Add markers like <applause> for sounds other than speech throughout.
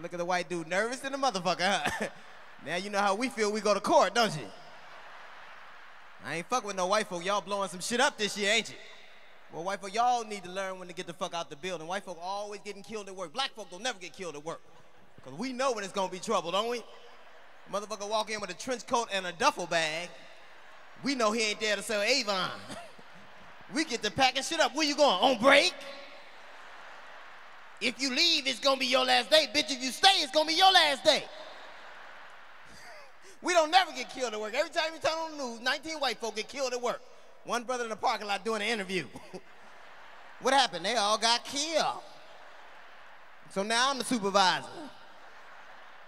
Look at the white dude, nervous than a motherfucker, huh? <laughs> now you know how we feel we go to court, don't you? I ain't fuck with no white folk. Y'all blowing some shit up this year, ain't you? Well, white folk, y'all need to learn when to get the fuck out the building. White folk always getting killed at work. Black folk don't never get killed at work. Because we know when it's going to be trouble, don't we? Motherfucker walk in with a trench coat and a duffel bag. We know he ain't there to sell Avon. <laughs> we get to packing shit up. Where you going? On break? If you leave, it's gonna be your last day. Bitch, if you stay, it's gonna be your last day. <laughs> we don't never get killed at work. Every time you turn on the news, 19 white folk get killed at work. One brother in the parking lot doing an interview. <laughs> what happened? They all got killed. So now I'm the supervisor.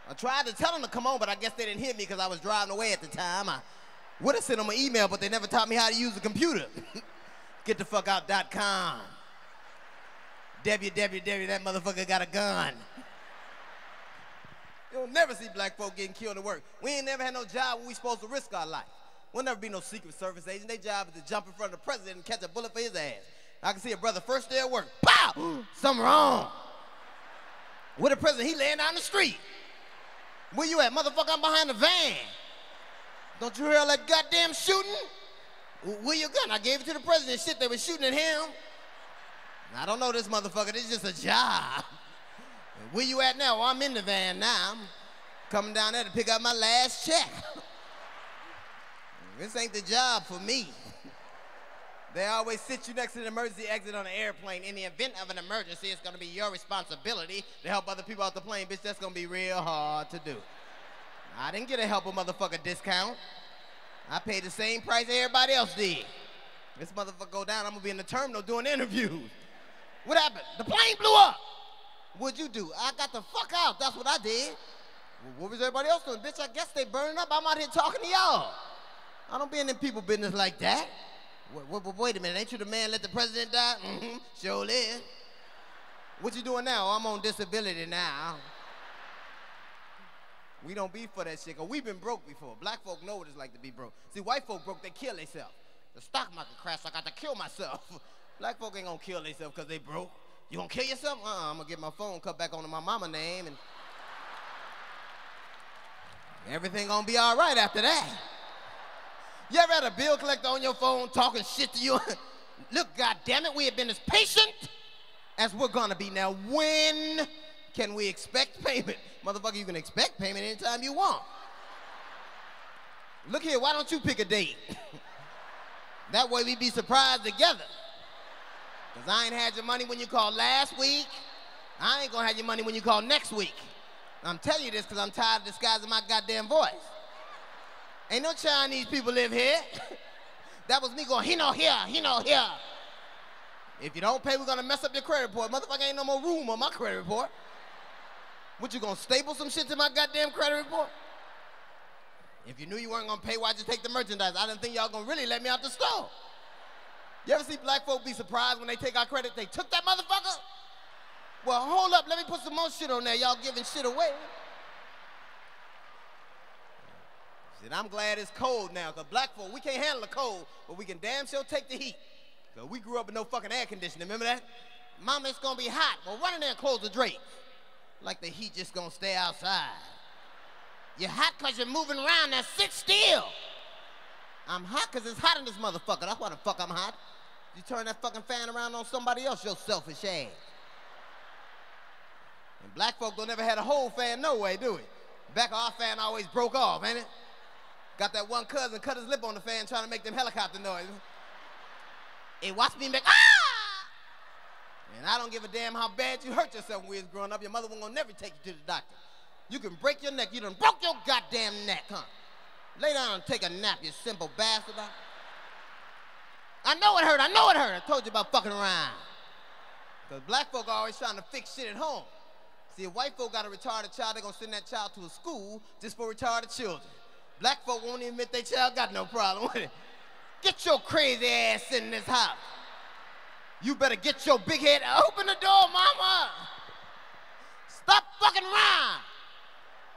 I tried to tell them to come on, but I guess they didn't hear me because I was driving away at the time. I would have sent them an email, but they never taught me how to use a computer. <laughs> Get the fuck out.com. www, that motherfucker got a gun. You'll never see black folk getting killed at work. We ain't never had no job where we supposed to risk our life. We'll never be no Secret Service agent. Their job is to jump in front of the president and catch a bullet for his ass. I can see a brother first day at work. Pow! <gasps> Something wrong. With the president, he laying down the street. Where you at? Motherfucker, I'm behind the van. Don't you hear all that goddamn shooting? Where your gun? I gave it to the president. Shit, they were shooting at him. I don't know this motherfucker. This is just a job. Where you at now? Well, I'm in the van now. I'm coming down there to pick up my last check. this ain't the job for me. They always sit you next to the emergency exit on an airplane. In the event of an emergency, it's gonna be your responsibility to help other people out the plane. Bitch, that's gonna be real hard to do. I didn't get a help a motherfucker discount. I paid the same price everybody else did. This motherfucker go down, I'm gonna be in the terminal doing interviews. What happened? The plane blew up. What'd you do? I got the fuck out. That's what I did. What was everybody else doing? Bitch, I guess they burning up. I'm out here talking to y'all. I don't be in them people business like that. Wait, wait, wait, a minute, ain't you the man let the president die? Mm-hmm, sure is. What you doing now? I'm on disability now. We don't be for that shit, cause we've been broke before. Black folk know what it's like to be broke. See, white folk broke, they kill themselves. The stock market crashed, I got to kill myself. <laughs> Black folk ain't gonna kill themselves cause they broke. You gonna kill yourself? Uh, I'm gonna get my phone cut back onto my mama name and everything gonna be all right after that. You ever had a bill collector on your phone talking shit to you? <laughs> Look, goddamn it, we have been as patient as we're gonna be. Now, when can we expect payment? Motherfucker, you can expect payment anytime you want. Look here, why don't you pick a date? <laughs> that way we be surprised together. Cause I ain't had your money when you called last week. I ain't gonna have your money when you call next week. I'm telling you this because I'm tired of disguising my goddamn voice. Ain't no Chinese people live here. <laughs> that was me going, he no here, he no here. If you don't pay, we're gonna mess up your credit report. Motherfucker ain't no more room on my credit report. What, you gonna staple some shit to my goddamn credit report? If you knew you weren't gonna pay, why'd you take the merchandise? I didn't think y'all gonna really let me out the store. You ever see black folk be surprised when they take our credit? They took that motherfucker? Well, hold up, let me put some more shit on there. Y'all giving shit away. Said, I'm glad it's cold now, because black folk, we can't handle the cold, but we can damn sure take the heat. Because we grew up with no fucking air conditioning, remember that? Mama, it's gonna be hot. Well, run in there and close the drapes. Like the heat just gonna stay outside. You're hot because you're moving around, now sit still. I'm hot because it's hot in this motherfucker. That's why the fuck I'm hot. You turn that fucking fan around on somebody else, your selfish ass. And black folk don't ever had a whole fan no way, do it? Back of our fan always broke off, ain't it? Got that one cousin cut his lip on the fan trying to make them helicopter noise. Hey, watch me make, ah! And I don't give a damn how bad you hurt yourself when we was growing up. Your mother wasn't gonna never take you to the doctor. You can break your neck. You done broke your goddamn neck, huh? Lay down and take a nap, you simple bastard. I know it hurt. I know it hurt. I told you about fucking around. Because black folk are always trying to fix shit at home. See, if white folk got a retarded child, they're going to send that child to a school just for retarded children. Black folk won't even admit their child got no problem with it. Get your crazy ass in this house. You better get your big head. Open the door, mama. Stop fucking around.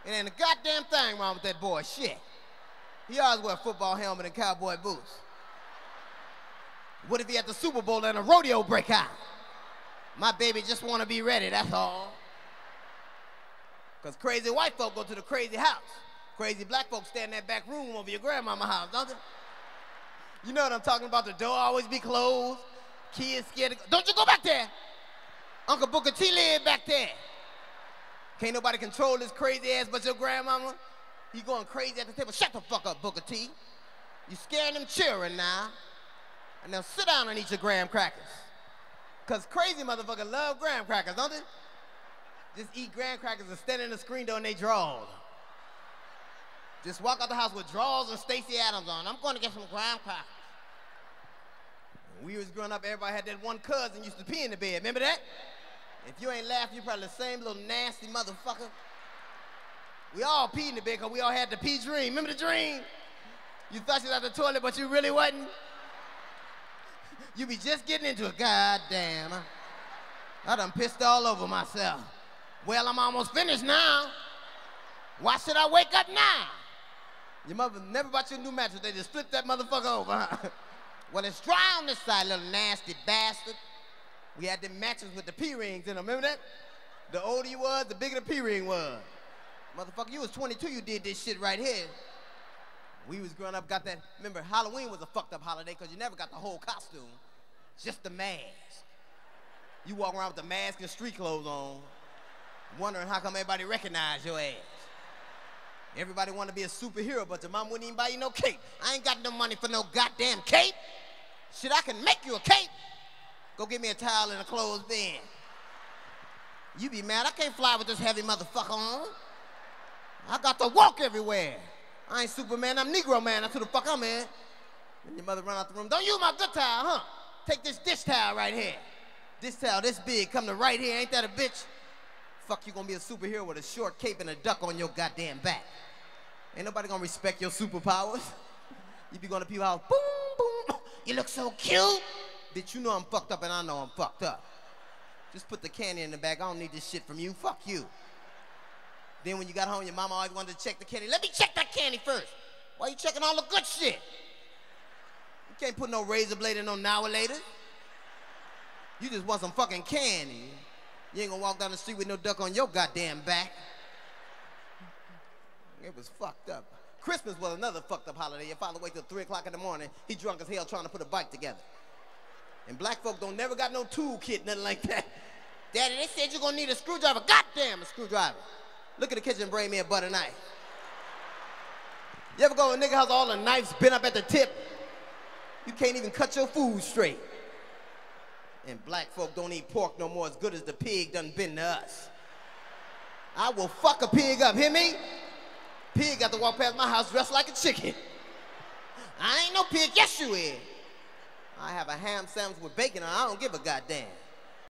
It ain't a goddamn thing wrong with that boy. Shit. He always wear a football helmet and cowboy boots. What if he at the Super Bowl and a rodeo break out? My baby just want to be ready, that's all. Because crazy white folk go to the crazy house. Crazy black folks stay in that back room over your grandmama house, don't they? You know what I'm talking about? The door always be closed. Kids scared to go. Don't you go back there. Uncle Booker T live back there. Can't nobody control this crazy ass but your grandmama. He going crazy at the table. Shut the fuck up, Booker T. You scaring them children now. And now sit down and eat your graham crackers. Cause crazy motherfuckers love graham crackers, don't they? Just eat graham crackers and stand in the screen door and they drawers. Just walk out the house with drawers and Stacy Adams on. I'm going to get some graham crackers. When we was growing up, everybody had that one cousin used to pee in the bed. Remember that? If you ain't laughing, you probably the same little nasty motherfucker. We all peed in the bed because we all had the pee dream. Remember the dream? You thought you was at the toilet, but you really wasn't. You be just getting into it. God damn. I, done pissed all over myself. Well, I'm almost finished now. Why should I wake up now? Your mother never bought you a new mattress. They just flipped that motherfucker over. Huh? <laughs> well, it's dry on this side, little nasty bastard. We had the matches with the P-rings in them. Remember that? The older you was, the bigger the P-ring was. Motherfucker, you was 22, you did this shit right here. We was growing up, got that. Remember, Halloween was a fucked up holiday because you never got the whole costume, just the mask. You walk around with the mask and street clothes on, wondering how come everybody recognize your ass. Everybody want to be a superhero, but your mom wouldn't even buy you no cape. I ain't got no money for no goddamn cape. Shit, I can make you a cape. Go get me a towel and a clothes bin. You be mad, I can't fly with this heavy motherfucker on. I got to walk everywhere. I ain't Superman, I'm Negro man. That's who the fuck I'm in. And your mother run out the room. Don't use my good towel, huh? Take this dish towel right here. This towel this big, come to right here. Ain't that a bitch? Fuck, you gonna be a superhero with a short cape and a duck on your goddamn back. Ain't nobody gonna respect your superpowers. <laughs> You be going to people's house, boom, boom. You look so cute. Bitch, you know I'm fucked up and I know I'm fucked up. Just put the candy in the bag. I don't need this shit from you. Fuck you. Then when you got home, your mama always wanted to check the candy. Let me check that candy first. Why you checking all the good shit? You can't put no razor blade in no now later. You just want some fucking candy. You ain't gonna walk down the street with no duck on your goddamn back. It was fucked up. Christmas was another fucked up holiday. Your father wait till 3 o'clock in the morning. He drunk as hell trying to put a bike together. And black folk don't never got no tool kit, nothing like that. Daddy, they said you're gonna need a screwdriver. Goddamn, a screwdriver. Look at the kitchen, bring me a butter knife. You ever go to a nigga house, all the knives bent up at the tip? You can't even cut your food straight. And black folk don't eat pork no more as good as the pig done been to us. I will fuck a pig up, hear me? Pig got to walk past my house dressed like a chicken. I ain't no pig, yes you is. I have a ham sandwich with bacon and I don't give a goddamn.